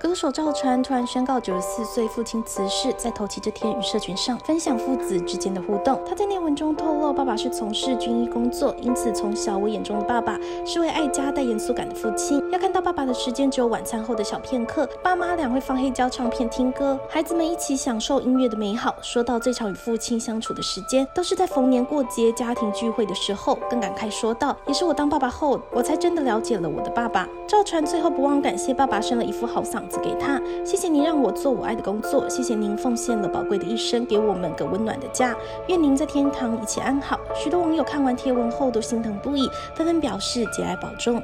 歌手赵传突然宣告九十四岁父亲辞世，在头七这天与社群上分享父子之间的互动。他在内文中透露，爸爸是从事军医工作，因此从小我眼中的爸爸是位爱家带严肃感的父亲。要看到爸爸的时间只有晚餐后的小片刻，爸妈俩会放黑胶唱片听歌，孩子们一起享受音乐的美好。说到最常与父亲相处的时间，都是在逢年过节、家庭聚会的时候。更感慨说道，也是我当爸爸后，我才真的了解了我的爸爸。赵传最后不忘感谢爸爸生了一副好嗓子给他，谢谢您让我做我爱的工作，谢谢您奉献了宝贵的一生，给我们个温暖的家。愿您在天堂一切安好。许多网友看完贴文后都心疼不已，纷纷表示节哀保重。